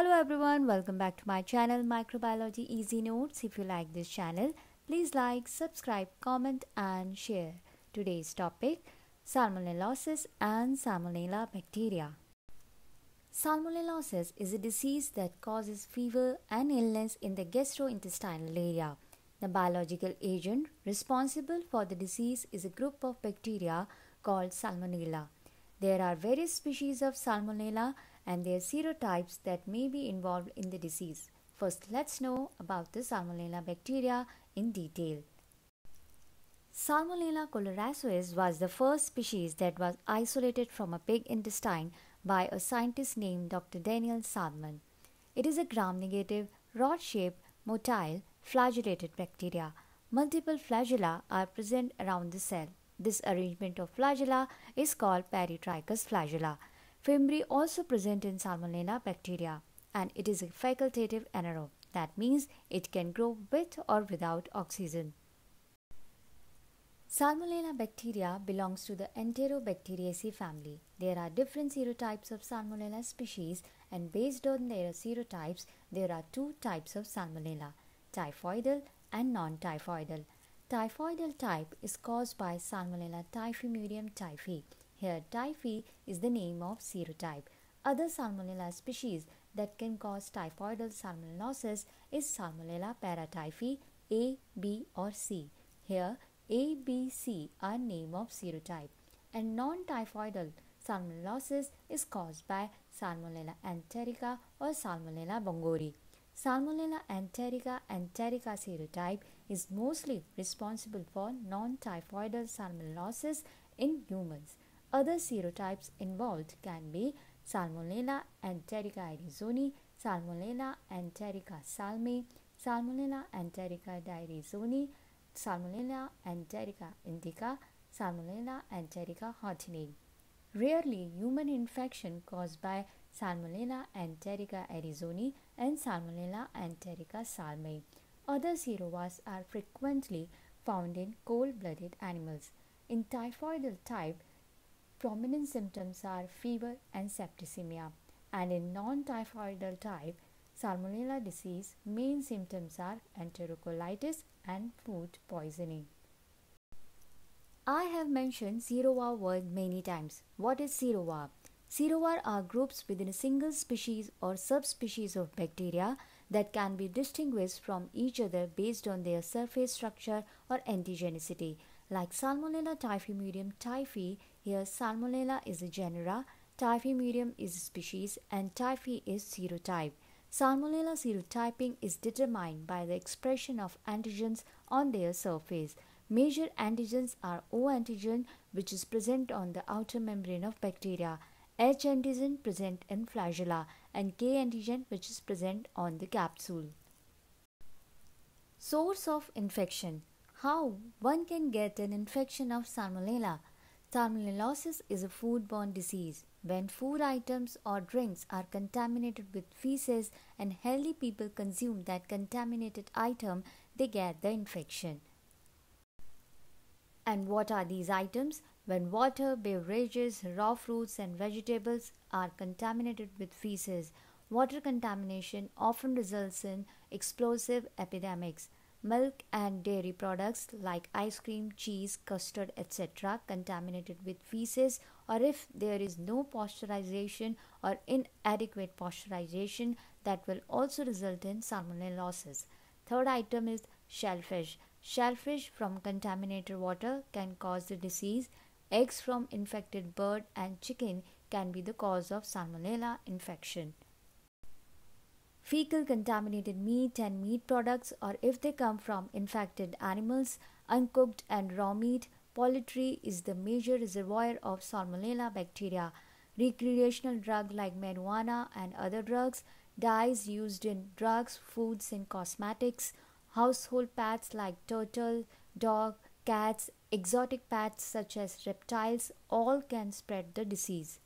Hello everyone, welcome back to my channel Microbiology Easy Notes. If you like this channel, please like, subscribe, comment and share. Today's topic Salmonellosis and Salmonella bacteria. Salmonellosis is a disease that causes fever and illness in the gastrointestinal area. The biological agent responsible for the disease is a group of bacteria called Salmonella. There are various species of Salmonella and their serotypes that may be involved in the disease. First, let's know about the Salmonella bacteria in detail. Salmonella choleraesuis was the first species that was isolated from a pig intestine by a scientist named Dr. Daniel Salmon. It is a gram-negative, rod-shaped, motile, flagellated bacteria. Multiple flagella are present around the cell. This arrangement of flagella is called peritrichous flagella. Fimbriae also present in Salmonella bacteria and it is a facultative anaerobe. That means it can grow with or without oxygen. Salmonella bacteria belongs to the Enterobacteriaceae family. There are different serotypes of Salmonella species and based on their serotypes, there are two types of Salmonella, typhoidal and non-typhoidal. Typhoidal type is caused by Salmonella typhimurium typhi. Here typhi is the name of serotype. Other Salmonella species that can cause typhoidal salmonellosis is Salmonella paratyphi A, B or C. Here A, B, C are name of serotype and non-typhoidal salmonellosis is caused by Salmonella enterica or Salmonella bongori. Salmonella enterica enterica serotype is mostly responsible for non-typhoidal salmonellosis in humans. Other serotypes involved can be Salmonella enterica arizonae, Salmonella enterica salamae, Salmonella enterica diarizonae, Salmonella enterica indica, Salmonella enterica houtenae. Rarely, human infection caused by Salmonella enterica arizonae and Salmonella enterica salamae. Other serovars are frequently found in cold-blooded animals. In typhoidal type, prominent symptoms are fever and septicemia, and in non-typhoidal type, Salmonella disease, main symptoms are enterocolitis and food poisoning. I have mentioned serovar word many times. What is serovar? Serovar are groups within a single species or subspecies of bacteria that can be distinguished from each other based on their surface structure or antigenicity. Like Salmonella typhimurium typhi, here Salmonella is a genera, Typhimurium is a species, and typhi is serotype. Salmonella serotyping is determined by the expression of antigens on their surface. Major antigens are O antigen, which is present on the outer membrane of bacteria, H antigen present in flagella, and K antigen, which is present on the capsule. Source of infection How one can get an infection of Salmonella? Salmonellosis is a foodborne disease. When food items or drinks are contaminated with feces and healthy people consume that contaminated item, they get the infection. And what are these items? When water, beverages, raw fruits, and vegetables are contaminated with feces, water contamination often results in explosive epidemics. Milk and dairy products like ice cream, cheese, custard, etc., contaminated with feces, or if there is no pasteurization or inadequate pasteurization, that will also result in salmonellosis. Third item is shellfish. Shellfish from contaminated water can cause the disease. Eggs from infected bird and chicken can be the cause of salmonella infection fecal contaminated meat and meat products, or if they come from infected animals, uncooked and raw meat, poultry is the major reservoir of Salmonella bacteria. Recreational drugs like marijuana and other drugs, dyes used in drugs, foods, and cosmetics, household pets like turtle, dog, cats, exotic pets such as reptiles, all can spread the disease.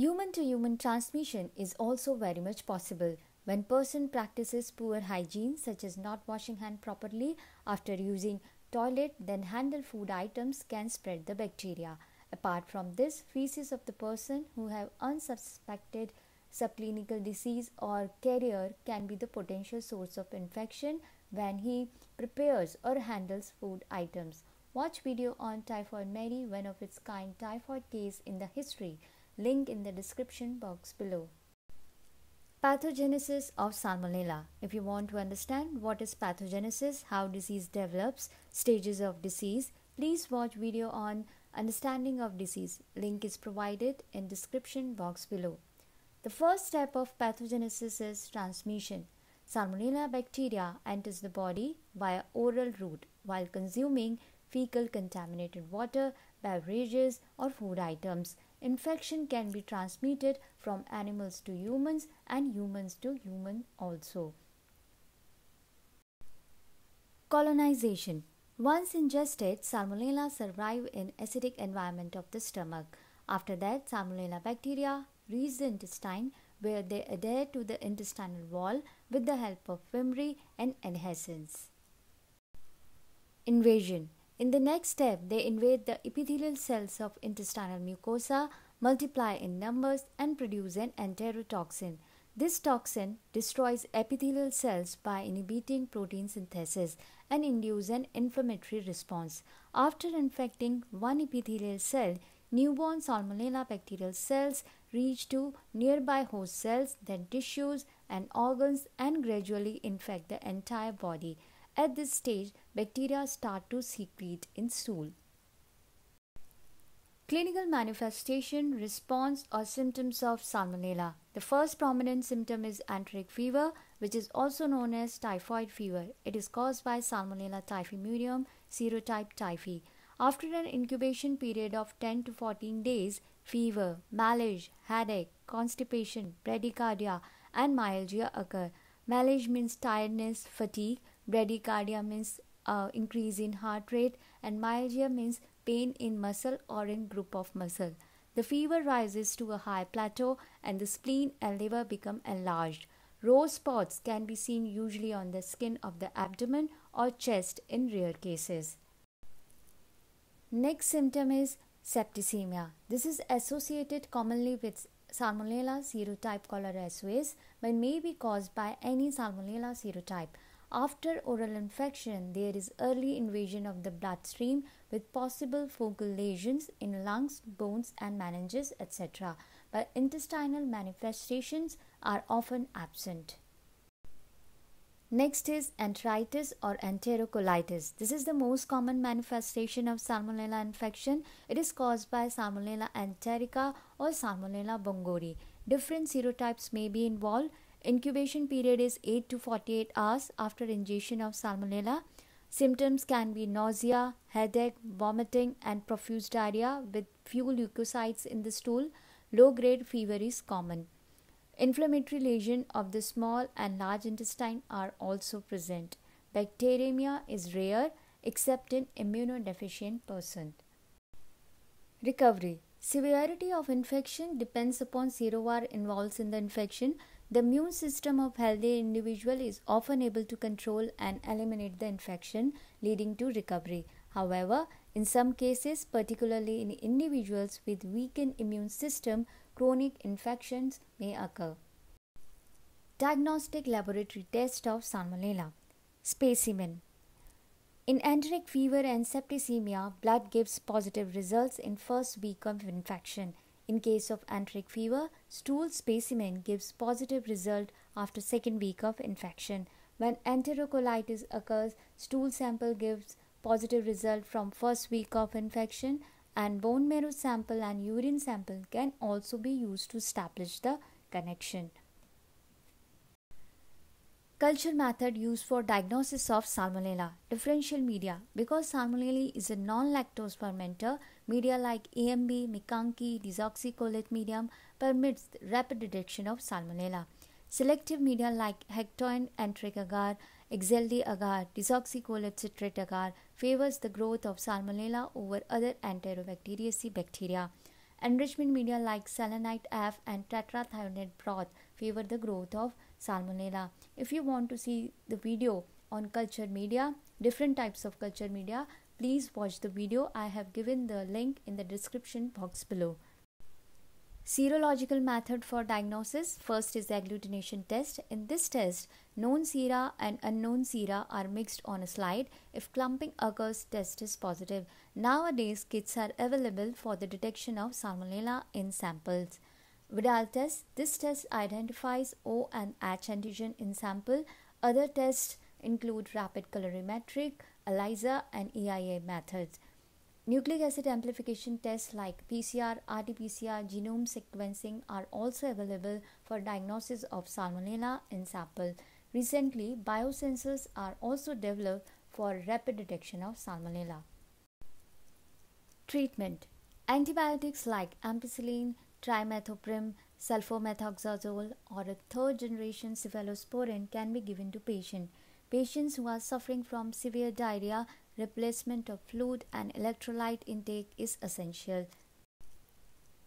Human to human transmission is also very much possible when person practices poor hygiene such as not washing hand properly after using toilet then handle food items can spread the bacteria. Apart from this, feces of the person who have unsuspected subclinical disease or carrier can be the potential source of infection when he prepares or handles food items. Watch video on Typhoid Mary, one of its kind typhoid case in the history. Link in the description box below. Pathogenesis of Salmonella. If you want to understand what is pathogenesis, how disease develops, stages of disease, please watch video on understanding of disease. Link is provided in description box below. The first step of pathogenesis is transmission. Salmonella bacteria enters the body via oral route while consuming fecal contaminated water, beverages or food items Infection can be transmitted from animals to humans and humans to human also. Colonization Once ingested, Salmonella survive in acidic environment of the stomach. After that, Salmonella bacteria reach the intestine where they adhere to the intestinal wall with the help of fimbriae and adhesins. Invasion in the next step, they invade the epithelial cells of intestinal mucosa, multiply in numbers, and produce an enterotoxin. This toxin destroys epithelial cells by inhibiting protein synthesis and induce an inflammatory response. After infecting one epithelial cell, newborn salmonella bacterial cells reach to nearby host cells, then tissues and organs and gradually infect the entire body. At this stage, bacteria start to secrete in stool. Clinical manifestation, response, or symptoms of Salmonella. The first prominent symptom is enteric fever, which is also known as typhoid fever. It is caused by Salmonella typhi typhimurium serotype typhi. After an incubation period of 10 to 14 days, fever, malaise, headache, constipation, bradycardia, and myalgia occur. Malaise means tiredness, fatigue, Bradycardia means uh, increase in heart rate and myalgia means pain in muscle or in group of muscle. The fever rises to a high plateau and the spleen and liver become enlarged. Rose spots can be seen usually on the skin of the abdomen or chest in rare cases. Next symptom is septicemia. This is associated commonly with Salmonella serotype choleraesuis but may be caused by any Salmonella serotype. After oral infection, there is early invasion of the bloodstream with possible focal lesions in lungs, bones, and meninges, etc. But intestinal manifestations are often absent. Next is enteritis or enterocolitis. This is the most common manifestation of Salmonella infection. It is caused by Salmonella enterica or Salmonella bongori. Different serotypes may be involved Incubation period is 8 to 48 hours after ingestion of salmonella. Symptoms can be nausea, headache, vomiting, and profuse diarrhea with few leukocytes in the stool. Low grade fever is common. Inflammatory lesion of the small and large intestine are also present. Bacteremia is rare except in immunodeficient person. Recovery Severity of infection depends upon serovar involved in the infection. The immune system of healthy individual is often able to control and eliminate the infection leading to recovery. However, in some cases, particularly in individuals with weakened immune system, chronic infections may occur. Diagnostic laboratory test of Salmonella Specimen in enteric fever and septicemia, blood gives positive results in first week of infection. In case of enteric fever, stool specimen gives positive result after second week of infection. When enterocolitis occurs, stool sample gives positive result from first week of infection and bone marrow sample and urine sample can also be used to establish the connection. Culture method used for diagnosis of Salmonella. Differential media. Because Salmonella is a non-lactose fermenter, media like EMB, MacConkey, desoxycholate medium permits rapid detection of Salmonella. Selective media like Hektoen enteric agar, XLD agar, desoxycholate citrate agar favors the growth of Salmonella over other Enterobacteriaceae bacteria. Enrichment media like selenite F and tetrathionate broth favor the growth of salmonella. If you want to see the video on culture media, different types of culture media, please watch the video. I have given the link in the description box below. Serological method for diagnosis first is the agglutination test. In this test, known sera and unknown sera are mixed on a slide. If clumping occurs, test is positive. Nowadays, kits are available for the detection of salmonella in samples. Widal test this test identifies O and H antigen in sample. Other tests include rapid colorimetric, ELISA, and EIA methods. Nucleic acid amplification tests like PCR, RT-PCR, genome sequencing are also available for diagnosis of salmonella in sample. Recently, biosensors are also developed for rapid detection of salmonella. Treatment Antibiotics like ampicillin, trimethoprim, sulfamethoxazole, or a third generation cephalosporin can be given to patients. Patients who are suffering from severe diarrhea replacement of fluid and electrolyte intake is essential.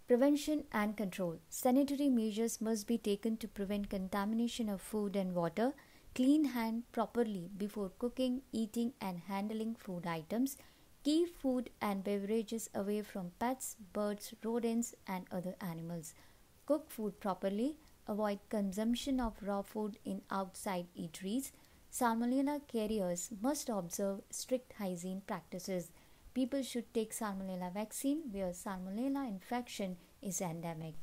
Prevention and control. Sanitary measures must be taken to prevent contamination of food and water. Clean hand properly before cooking, eating, and handling food items. Keep food and beverages away from pets, birds, rodents, and other animals. Cook food properly. Avoid consumption of raw food in outside eateries. Salmonella carriers must observe strict hygiene practices. People should take salmonella vaccine where salmonella infection is endemic.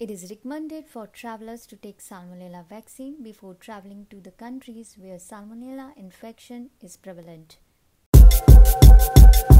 It is recommended for travelers to take salmonella vaccine before traveling to the countries where salmonella infection is prevalent.